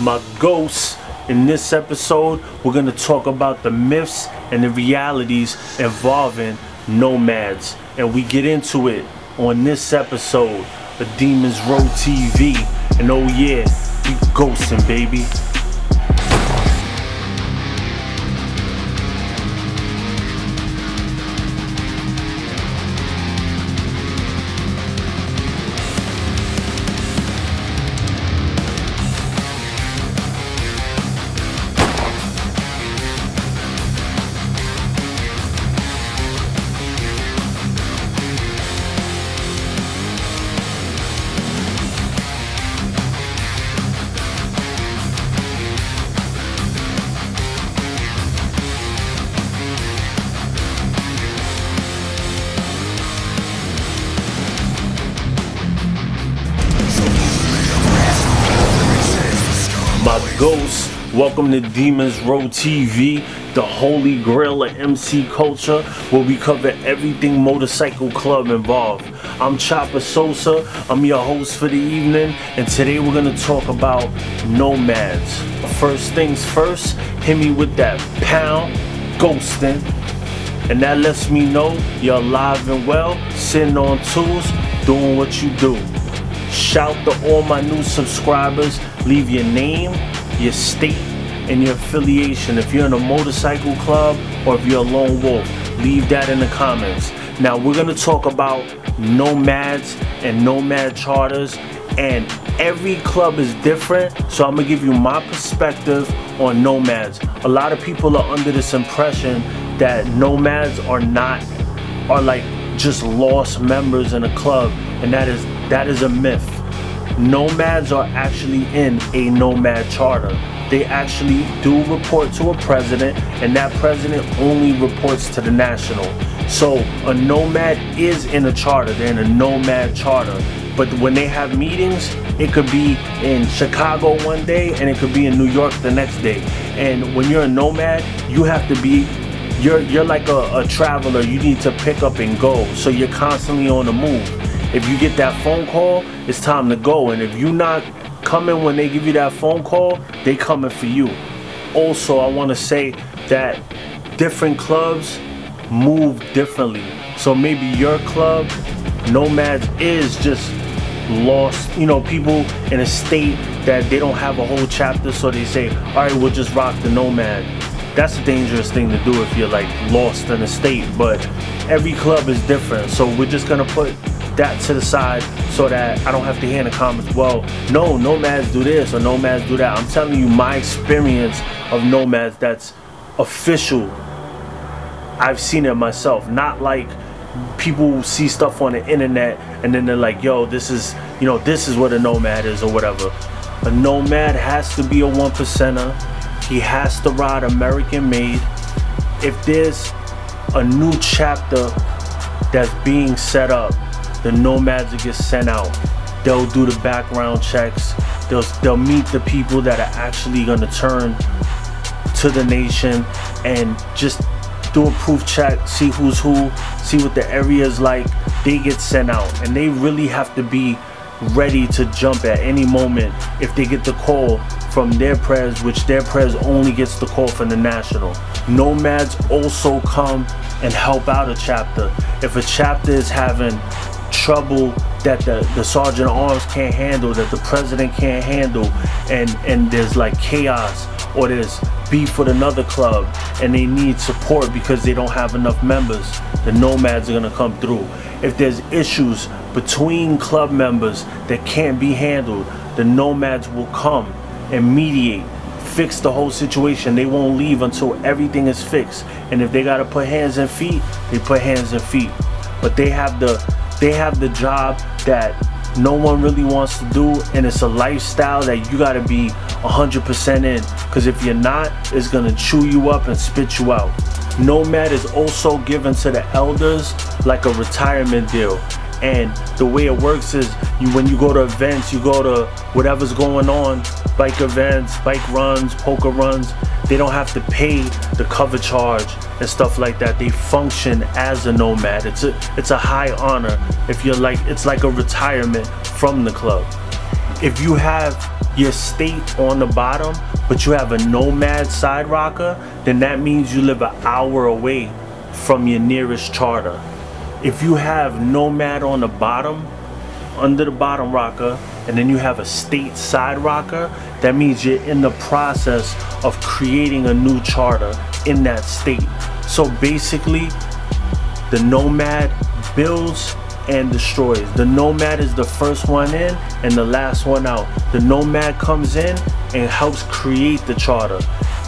my ghosts. In this episode, we're gonna talk about the myths and the realities involving nomads. And we get into it on this episode of Demons Row TV. And oh yeah, we ghosting, baby. Welcome to Demons Row TV, the holy grail of MC culture, where we cover everything motorcycle club involved. I'm Chopper Sosa, I'm your host for the evening, and today we're gonna talk about nomads. First things first, hit me with that pound ghosting. And that lets me know you're alive and well, sitting on tools, doing what you do. Shout to all my new subscribers. Leave your name, your state, and your affiliation. If you're in a motorcycle club or if you're a lone wolf, leave that in the comments. Now we're gonna talk about nomads and nomad charters and every club is different so i'm gonna give you my perspective on nomads a lot of people are under this impression that nomads are not are like just lost members in a club and that is that is a myth nomads are actually in a nomad charter. They actually do report to a president and that president only reports to the national. So a nomad is in a charter. They're in a nomad charter. But when they have meetings it could be in chicago one day and it could be in new york the next day. And when you're a nomad you have to be you're you're like a, a traveler. You need to pick up and go. So you're constantly on the move if you get that phone call it's time to go. And if you're not coming when they give you that phone call they coming for you. Also i want to say that different clubs move differently. So maybe your club nomads is just lost. You know people in a state that they don't have a whole chapter so they say all right we'll just rock the nomad. That's a dangerous thing to do if you're like lost in a state but every club is different. So we're just gonna put that to the side so that I don't have to hear in the comments. Well no nomads do this or nomads do that. I'm telling you my experience of nomads that's official. I've seen it myself. Not like people see stuff on the internet and then they're like yo this is you know this is what a nomad is or whatever. A nomad has to be a one percenter. He has to ride American made. If there's a new chapter that's being set up, the nomads get sent out. They'll do the background checks. They'll, they'll meet the people that are actually gonna turn to the nation and just do a proof check, see who's who, see what the area is like. They get sent out and they really have to be ready to jump at any moment if they get the call from their prez, which their prez only gets the call from the national. Nomads also come and help out a chapter. If a chapter is having trouble that the, the sergeant arms can't handle, that the president can't handle, and, and there's like chaos or there's beef with another club and they need support because they don't have enough members, the nomads are gonna come through. If there's issues between club members that can't be handled, the nomads will come and mediate, fix the whole situation. They won't leave until everything is fixed. And if they gotta put hands and feet, they put hands and feet. But they have the they have the job that no one really wants to do and it's a lifestyle that you got to be 100% in. Because if you're not it's going to chew you up and spit you out. Nomad is also given to the elders like a retirement deal and the way it works is you when you go to events you go to whatever's going on bike events bike runs poker runs they don't have to pay the cover charge and stuff like that. They function as a nomad. It's a it's a high honor if you're like it's like a retirement from the club. If you have your state on the bottom, but you have a nomad side rocker, then that means you live an hour away from your nearest charter. If you have nomad on the bottom, under the bottom rocker, and then you have a state side rocker, that means you're in the process of creating a new charter in that state. So basically, the nomad builds and destroys. The nomad is the first one in and the last one out. The nomad comes in and helps create the charter.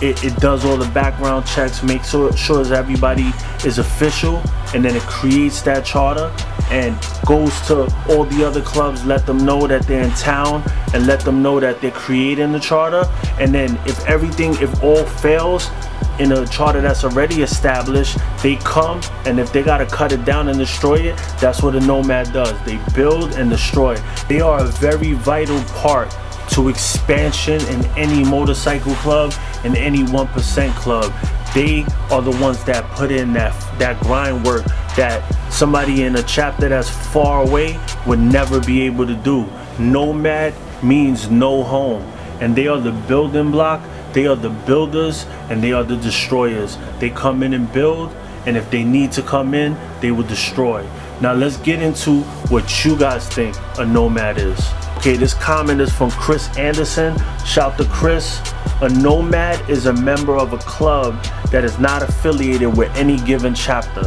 It, it does all the background checks, makes sure, sure everybody is official, and then it creates that charter and goes to all the other clubs, let them know that they're in town and let them know that they're creating the charter. And then if everything, if all fails, in a charter that's already established, they come and if they gotta cut it down and destroy it, that's what a nomad does. They build and destroy. They are a very vital part to expansion in any motorcycle club in any 1% club. They are the ones that put in that that grind work that somebody in a chapter that's far away would never be able to do. Nomad means no home and they are the building block they are the builders and they are the destroyers. They come in and build, and if they need to come in, they will destroy. Now let's get into what you guys think a nomad is. Okay, this comment is from Chris Anderson. Shout to Chris. A nomad is a member of a club that is not affiliated with any given chapter.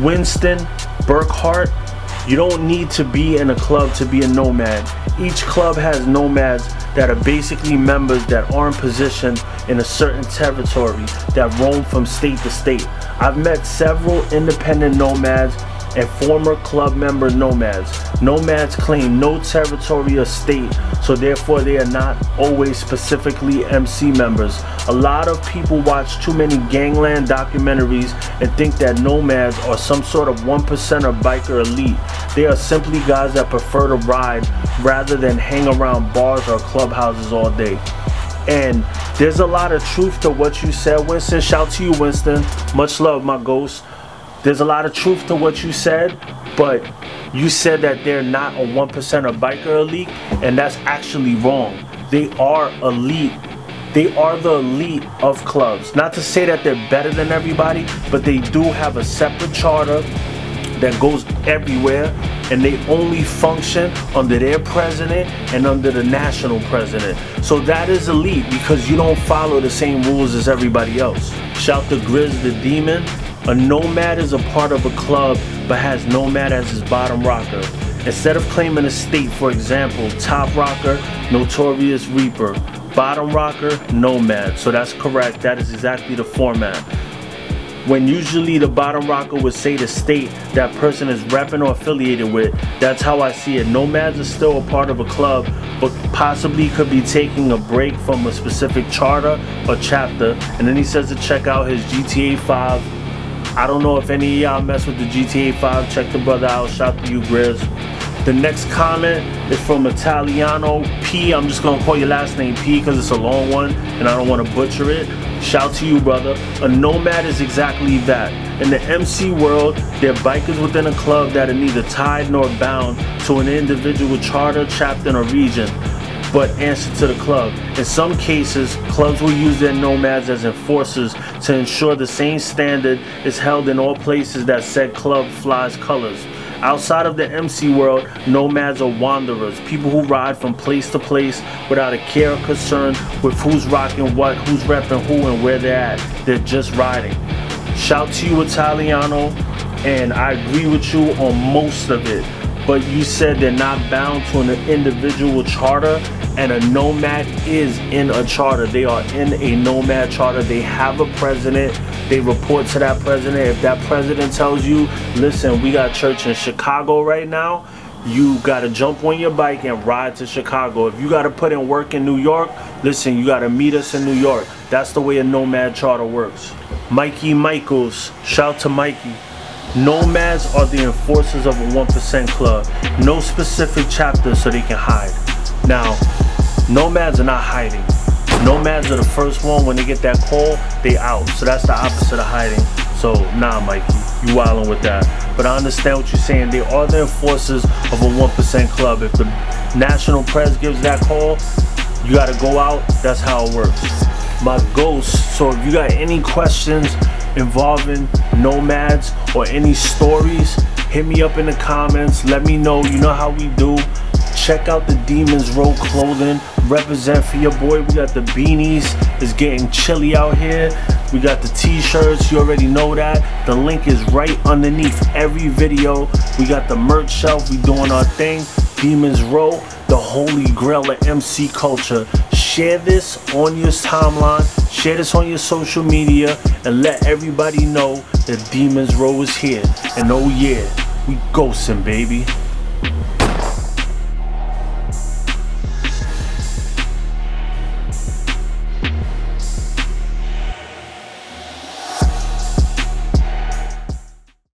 Winston Burkhart, you don't need to be in a club to be a nomad. Each club has nomads that are basically members that aren't positioned in a certain territory that roam from state to state. I've met several independent nomads and former club member nomads. Nomads claim no territory or state, so therefore they are not always specifically MC members. A lot of people watch too many gangland documentaries and think that nomads are some sort of 1% or biker elite. They are simply guys that prefer to ride rather than hang around bars or clubhouses all day. And there's a lot of truth to what you said, Winston. Shout to you, Winston. Much love, my ghost. There's a lot of truth to what you said, but you said that they're not a 1% or biker elite, and that's actually wrong. They are elite. They are the elite of clubs. Not to say that they're better than everybody, but they do have a separate charter that goes everywhere and they only function under their president and under the national president. So that is elite because you don't follow the same rules as everybody else. Shout to Grizz the Demon a nomad is a part of a club but has nomad as his bottom rocker. Instead of claiming a state, for example, top rocker, notorious reaper, bottom rocker, nomad. So that's correct, that is exactly the format. When usually the bottom rocker would say the state that person is repping or affiliated with, that's how I see it. Nomads are still a part of a club, but possibly could be taking a break from a specific charter or chapter. And then he says to check out his GTA 5 I don't know if any of y'all mess with the GTA 5. Check the brother out. Shout to you, Grizz. The next comment is from Italiano P. I'm just gonna call your last name P because it's a long one and I don't want to butcher it. Shout to you, brother. A nomad is exactly that. In the MC world, they're bikers within a club that are neither tied nor bound to an individual charter, chapter, or region but answer to the club. In some cases, clubs will use their nomads as enforcers to ensure the same standard is held in all places that said club flies colors. Outside of the MC world, nomads are wanderers, people who ride from place to place without a care or concern with who's rocking what, who's repping who, and where they're at. They're just riding. Shout to you, Italiano, and I agree with you on most of it but you said they're not bound to an individual charter and a nomad is in a charter. They are in a nomad charter. They have a president. They report to that president. If that president tells you listen we got church in chicago right now you got to jump on your bike and ride to chicago. If you got to put in work in new york listen you got to meet us in new york. That's the way a nomad charter works. Mikey michaels shout to mikey Nomads are the enforcers of a 1% club. No specific chapter so they can hide. Now, nomads are not hiding. Nomads are the first one when they get that call, they out. So that's the opposite of hiding. So nah, Mikey, you wildin' with that. But I understand what you're saying. They are the enforcers of a 1% club. If the national prez gives that call, you gotta go out. That's how it works. My ghost. So if you got any questions involving nomads or any stories, hit me up in the comments. Let me know. You know how we do. Check out the Demons Row clothing. Represent for your boy. We got the beanies. It's getting chilly out here. We got the t-shirts. You already know that. The link is right underneath every video. We got the merch shelf. We doing our thing. Demons Row, the holy grail of MC culture. Share this on your timeline. Share this on your social media and let everybody know that Demons Row is here. And oh yeah, we ghosting, baby.